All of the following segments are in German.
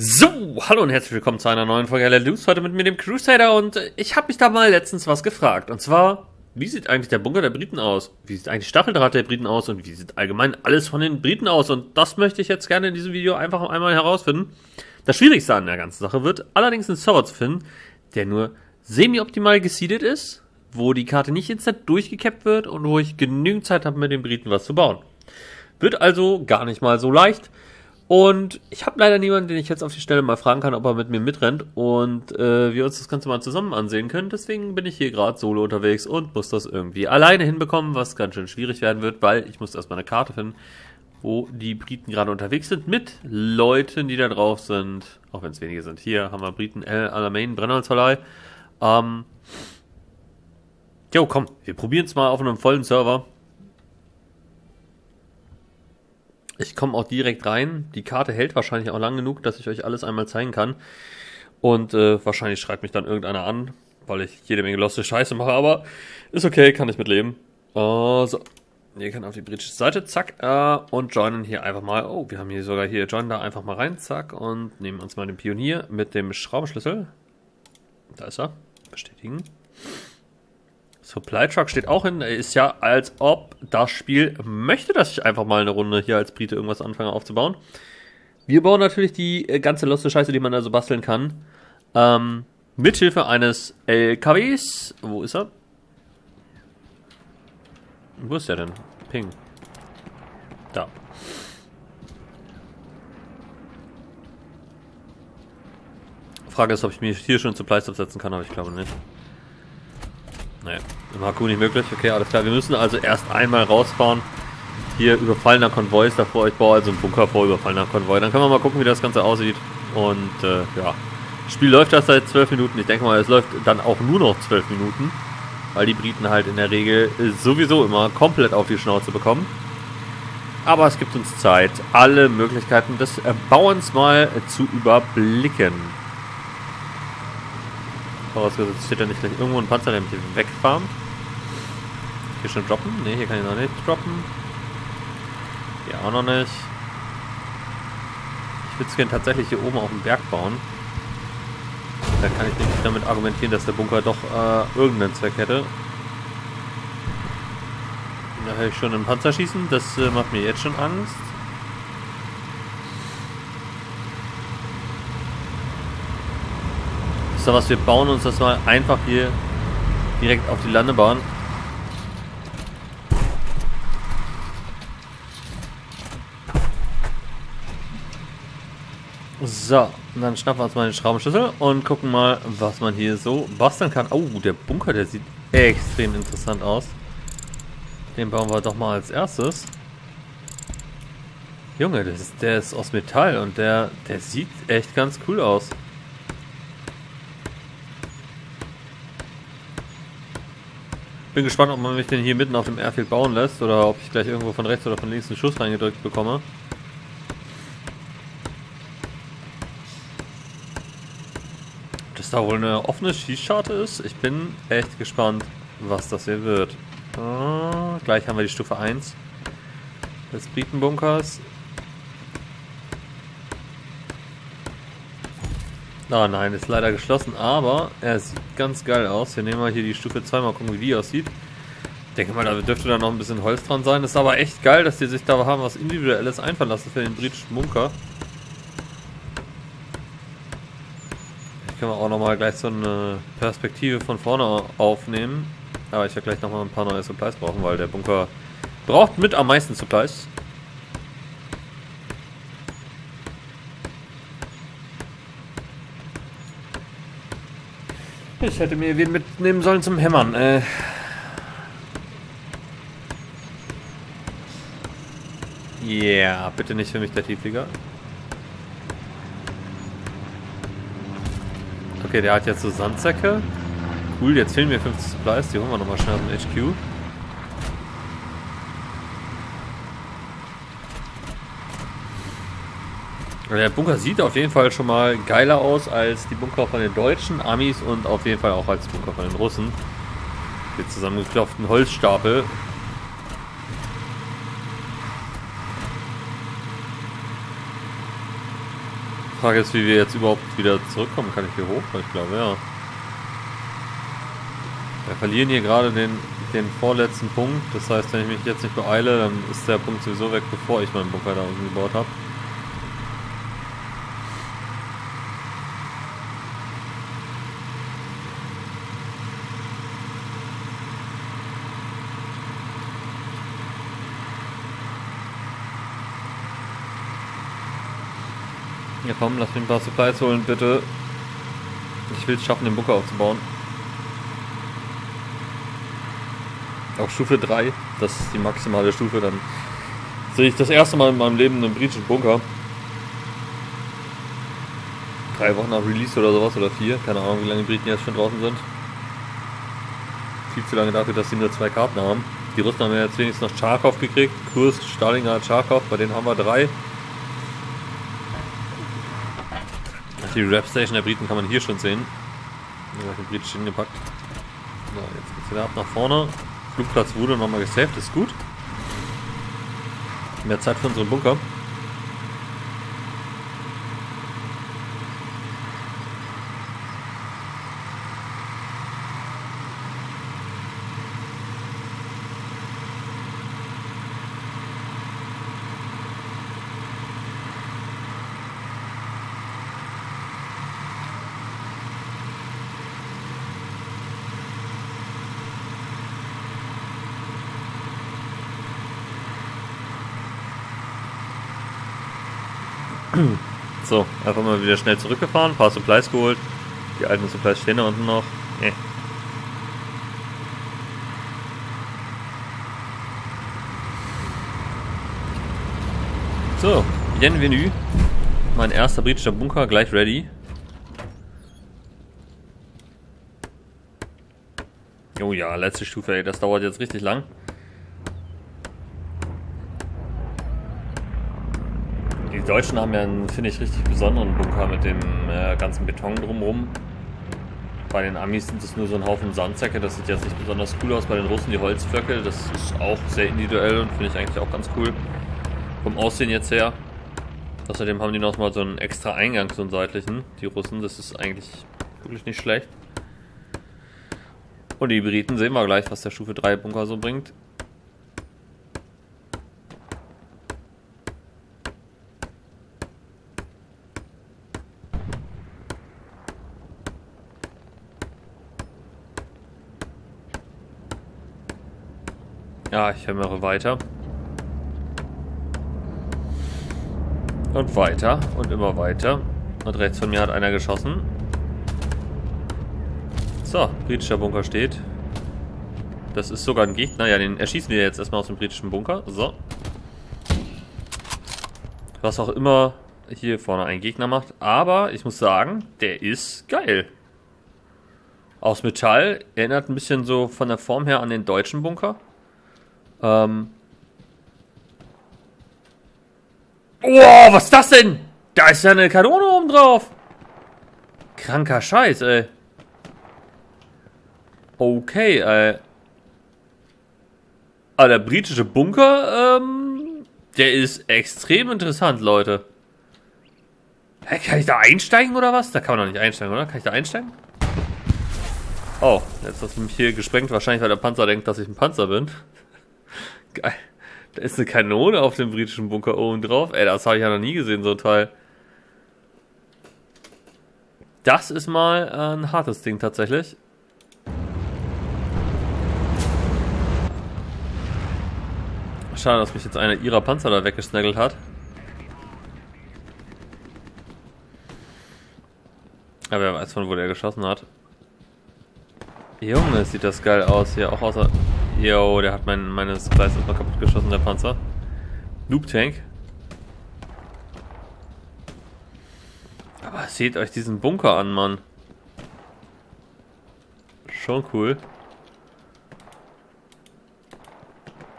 So, hallo und herzlich willkommen zu einer neuen Folge Hello Loose. Heute mit mir dem Crusader und ich habe mich da mal letztens was gefragt. Und zwar, wie sieht eigentlich der Bunker der Briten aus? Wie sieht eigentlich Staffeldraht der Briten aus? Und wie sieht allgemein alles von den Briten aus? Und das möchte ich jetzt gerne in diesem Video einfach einmal herausfinden. Das Schwierigste an der ganzen Sache wird allerdings einen Server zu finden, der nur semi-optimal gesiedet ist, wo die Karte nicht instant durchgekappt wird und wo ich genügend Zeit habe, mit den Briten was zu bauen. Wird also gar nicht mal so leicht. Und ich habe leider niemanden, den ich jetzt auf die Stelle mal fragen kann, ob er mit mir mitrennt und äh, wir uns das Ganze mal zusammen ansehen können. Deswegen bin ich hier gerade solo unterwegs und muss das irgendwie alleine hinbekommen, was ganz schön schwierig werden wird, weil ich muss erstmal eine Karte finden, wo die Briten gerade unterwegs sind mit Leuten, die da drauf sind. Auch wenn es wenige sind. Hier haben wir Briten El Alamein, Brennholzverleih. Ähm, jo, komm, wir probieren es mal auf einem vollen Server. Ich komme auch direkt rein. Die Karte hält wahrscheinlich auch lang genug, dass ich euch alles einmal zeigen kann. Und äh, wahrscheinlich schreibt mich dann irgendeiner an, weil ich jede Menge loste Scheiße mache, aber ist okay, kann ich mitleben. Uh, so. Ihr könnt auf die britische Seite, zack, uh, und joinen hier einfach mal. Oh, wir haben hier sogar hier, joinen da einfach mal rein, zack, und nehmen uns mal den Pionier mit dem Schraubenschlüssel. Da ist er. Bestätigen. Supply Truck steht auch hin. Ist ja, als ob das Spiel möchte, dass ich einfach mal eine Runde hier als Brite irgendwas anfange aufzubauen. Wir bauen natürlich die äh, ganze loste Scheiße, die man da so basteln kann. Ähm, mithilfe eines LKWs. Wo ist er? Wo ist der denn? Ping. Da. Frage ist, ob ich mir hier schon Supplies aufsetzen kann, aber ich glaube nicht. Nee, Haku nicht möglich. Okay, alles klar. Wir müssen also erst einmal rausfahren. Hier überfallener Konvoi ist davor. Ich baue also einen Bunker vor überfallener Konvoi. Dann können wir mal gucken, wie das Ganze aussieht. Und äh, ja, das Spiel läuft erst seit zwölf Minuten. Ich denke mal, es läuft dann auch nur noch zwölf Minuten. Weil die Briten halt in der Regel sowieso immer komplett auf die Schnauze bekommen. Aber es gibt uns Zeit, alle Möglichkeiten des Bauens mal zu überblicken. Vorausgesetzt steht ja nicht gleich irgendwo ein Panzer, der mich wegfarmt. Hier schon droppen? Ne, hier kann ich noch nicht droppen. Hier auch noch nicht. Ich würde es gerne tatsächlich hier oben auf dem Berg bauen. Dann kann ich nämlich damit argumentieren, dass der Bunker doch äh, irgendeinen Zweck hätte. Da höre ich schon einen Panzer schießen. Das äh, macht mir jetzt schon Angst. So was, wir bauen uns das mal einfach hier direkt auf die Landebahn. So, dann schnappen wir uns mal den Schraubenschlüssel und gucken mal, was man hier so basteln kann. Oh, der Bunker, der sieht extrem interessant aus. Den bauen wir doch mal als erstes. Junge, ist, der ist aus Metall und der, der sieht echt ganz cool aus. Bin gespannt, ob man mich denn hier mitten auf dem Airfield bauen lässt oder ob ich gleich irgendwo von rechts oder von links einen Schuss reingedrückt bekomme. Dass da wohl eine offene Schießscharte ist. Ich bin echt gespannt, was das hier wird. Oh, gleich haben wir die Stufe 1 des Britenbunkers. Ah nein, ist leider geschlossen, aber er sieht ganz geil aus. Wir nehmen mal hier die Stufe 2, mal gucken, wie die aussieht. Ich denke mal, da dürfte dann noch ein bisschen Holz dran sein. Ist aber echt geil, dass die sich da haben was Individuelles einfallen lassen für den britischen Bunker. Können wir auch nochmal gleich so eine Perspektive von vorne aufnehmen. Aber ich werde gleich nochmal ein paar neue Supplies brauchen, weil der Bunker braucht mit am meisten Supplies. Ich hätte mir wen mitnehmen sollen zum Hämmern. Äh. Yeah, bitte nicht für mich der Tiefflieger. Okay, der hat jetzt so Sandsäcke. Cool, jetzt fehlen mir 50 Supplies. Die holen wir nochmal schnell aus dem HQ. Der Bunker sieht auf jeden Fall schon mal geiler aus als die Bunker von den deutschen Amis und auf jeden Fall auch als Bunker von den Russen. Die zusammengeklopften Holzstapel. Frage ist, wie wir jetzt überhaupt wieder zurückkommen. Kann ich hier hoch? Ich glaube, ja. Wir verlieren hier gerade den, den vorletzten Punkt. Das heißt, wenn ich mich jetzt nicht beeile, dann ist der Punkt sowieso weg, bevor ich meinen Bunker da unten gebaut habe. Komm, lass mich ein paar Supplies holen, bitte. Ich will es schaffen, den Bunker aufzubauen. Auf Stufe 3, das ist die maximale Stufe, dann sehe ich das erste Mal in meinem Leben einen britischen Bunker. Drei Wochen nach Release oder sowas, oder vier, keine Ahnung, wie lange die Briten jetzt schon draußen sind. Viel zu lange dafür, dass sie nur zwei Karten haben. Die Russen haben ja jetzt wenigstens noch Charkov gekriegt. Kursk, Stalingrad, Charkov, bei denen haben wir drei. Die Rap-Station der Briten kann man hier schon sehen. Ja, den britisch hingepackt. So, jetzt geht's wieder ab nach vorne. Flugplatz wurde nochmal gesaved, ist gut. Mehr Zeit für unseren Bunker. So, einfach mal wieder schnell zurückgefahren, paar Supplies geholt. Die alten Supplies stehen da unten noch. Nee. So, bienvenue. Mein erster britischer Bunker gleich ready. Oh ja, letzte Stufe, ey, das dauert jetzt richtig lang. Deutschen haben ja einen, finde ich, richtig besonderen Bunker mit dem äh, ganzen Beton drumherum. Bei den Amis sind es nur so ein Haufen Sandsäcke, das sieht jetzt nicht besonders cool aus. Bei den Russen die Holzflöcke, das ist auch sehr individuell und finde ich eigentlich auch ganz cool. Vom Aussehen jetzt her. Außerdem haben die noch mal so einen extra Eingang, so einen seitlichen, die Russen. Das ist eigentlich wirklich nicht schlecht. Und die Briten sehen wir gleich, was der Stufe 3 Bunker so bringt. Ja, ich hämmere weiter. Und weiter und immer weiter. Und rechts von mir hat einer geschossen. So, britischer Bunker steht. Das ist sogar ein Gegner. Ja, den erschießen wir jetzt erstmal aus dem britischen Bunker. So. Was auch immer hier vorne ein Gegner macht. Aber ich muss sagen, der ist geil. Aus Metall. Erinnert ein bisschen so von der Form her an den deutschen Bunker. Ähm. Oh, was ist das denn? Da ist ja eine Kanone oben drauf. Kranker Scheiß, ey. Okay, ey. Aber der britische Bunker, ähm, der ist extrem interessant, Leute. Hä, kann ich da einsteigen oder was? Da kann man doch nicht einsteigen, oder? Kann ich da einsteigen? Oh, jetzt hast du mich hier gesprengt. Wahrscheinlich, weil der Panzer denkt, dass ich ein Panzer bin. Geil. Da ist eine Kanone auf dem britischen Bunker oben drauf. Ey, das habe ich ja noch nie gesehen, so ein Teil. Das ist mal ein hartes Ding tatsächlich. Schade, dass mich jetzt einer ihrer Panzer da weggesnaggelt hat. Aber wer weiß von wo der geschossen hat. Junge, sieht das geil aus hier. Auch außer Jo, der hat mein, meine Supplies erstmal kaputt geschossen, der Panzer. Noob Tank. Aber seht euch diesen Bunker an, Mann. Schon cool.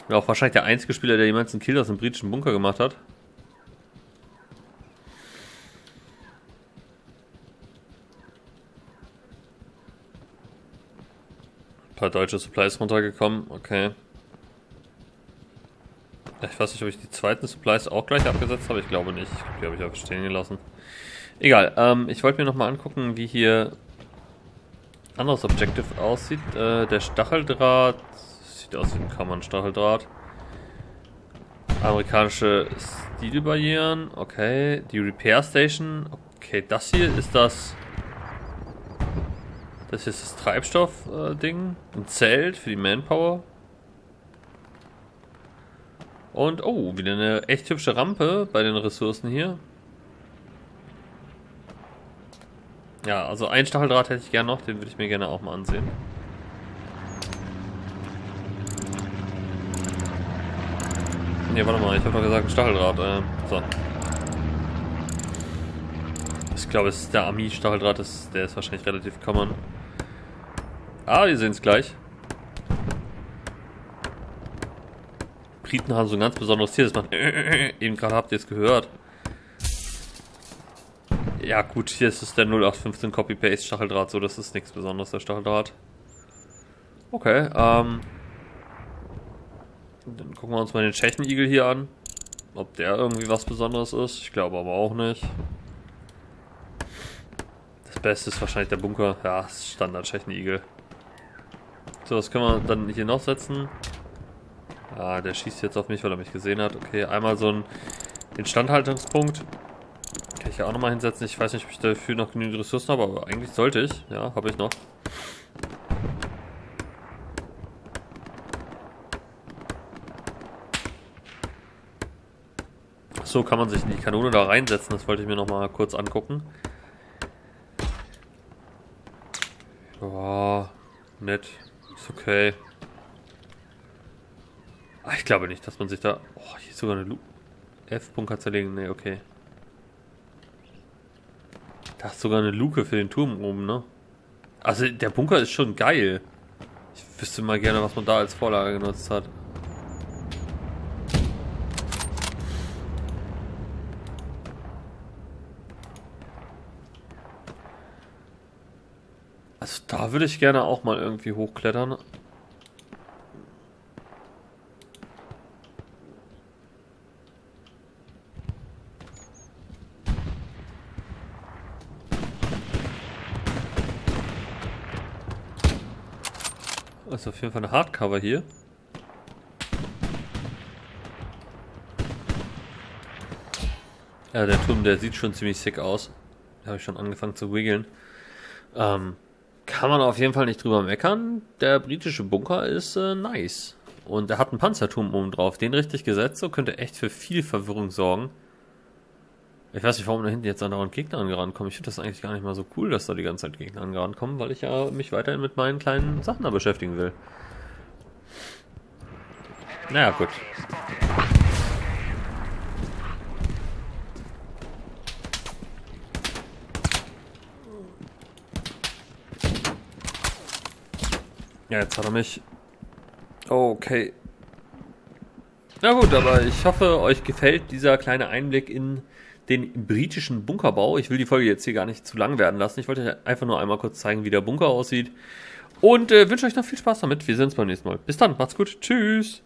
Ja, auch wahrscheinlich der einzige Spieler, der jemals einen Kill aus dem britischen Bunker gemacht hat. Paar deutsche Supplies runtergekommen. Okay. Ich weiß nicht, ob ich die zweiten Supplies auch gleich abgesetzt habe. Ich glaube nicht. Die habe ich einfach stehen gelassen. Egal, ähm, ich wollte mir nochmal angucken, wie hier anderes Objective aussieht. Äh, der Stacheldraht sieht aus wie ein Kammern-Stacheldraht. Amerikanische Stilbarrieren, okay. Die Repair Station, okay. Das hier ist das. Das hier ist das Treibstoff-Ding. Äh, ein Zelt für die Manpower. Und, oh, wieder eine echt hübsche Rampe bei den Ressourcen hier. Ja, also ein Stacheldraht hätte ich gerne noch, den würde ich mir gerne auch mal ansehen. Ne, warte mal, ich habe doch gesagt ein Stacheldraht. Äh, so. Ich glaube, es ist der Ami-Stacheldraht, der ist wahrscheinlich relativ common. Ah, wir sehen es gleich. Briten haben so ein ganz besonderes Tier, das macht eben gerade habt ihr es gehört. Ja gut, hier ist es der 0815 Copy-Paste Stacheldraht, so das ist nichts Besonderes, der Stacheldraht. Okay, ähm... Dann gucken wir uns mal den Tschechenigel hier an. Ob der irgendwie was Besonderes ist. Ich glaube aber auch nicht. Das Beste ist wahrscheinlich der Bunker. Ja, Standard Tschechenigel. So, was können wir dann hier noch setzen? Ah, der schießt jetzt auf mich, weil er mich gesehen hat. Okay, einmal so ein Instandhaltungspunkt. Kann ich ja auch nochmal hinsetzen. Ich weiß nicht, ob ich dafür noch genügend Ressourcen habe, aber eigentlich sollte ich. Ja, habe ich noch. So kann man sich in die Kanone da reinsetzen. Das wollte ich mir nochmal kurz angucken. Ja, nett. Ist okay. Ach, ich glaube nicht, dass man sich da... Oh, hier ist sogar eine Lu F-Bunker zerlegen. Ne, okay. Da ist sogar eine Luke für den Turm oben, ne? Also der Bunker ist schon geil. Ich wüsste mal gerne, was man da als Vorlage genutzt hat. Würde ich gerne auch mal irgendwie hochklettern. ist auf jeden Fall eine Hardcover hier. Ja, der Turm, der sieht schon ziemlich sick aus. Da habe ich schon angefangen zu wiggeln. Ähm, kann man auf jeden Fall nicht drüber meckern. Der britische Bunker ist äh, nice. Und er hat einen Panzerturm oben drauf. Den richtig gesetzt, so könnte echt für viel Verwirrung sorgen. Ich weiß nicht, warum da hinten jetzt andauernd Gegner angerannt kommen. Ich finde das eigentlich gar nicht mal so cool, dass da die ganze Zeit Gegner angerannt kommen, weil ich ja mich weiterhin mit meinen kleinen Sachen da beschäftigen will. Naja, gut. Ja, jetzt hat er mich. Okay. Na gut, aber ich hoffe, euch gefällt dieser kleine Einblick in den britischen Bunkerbau. Ich will die Folge jetzt hier gar nicht zu lang werden lassen. Ich wollte euch einfach nur einmal kurz zeigen, wie der Bunker aussieht. Und äh, wünsche euch noch viel Spaß damit. Wir sehen uns beim nächsten Mal. Bis dann, macht's gut. Tschüss.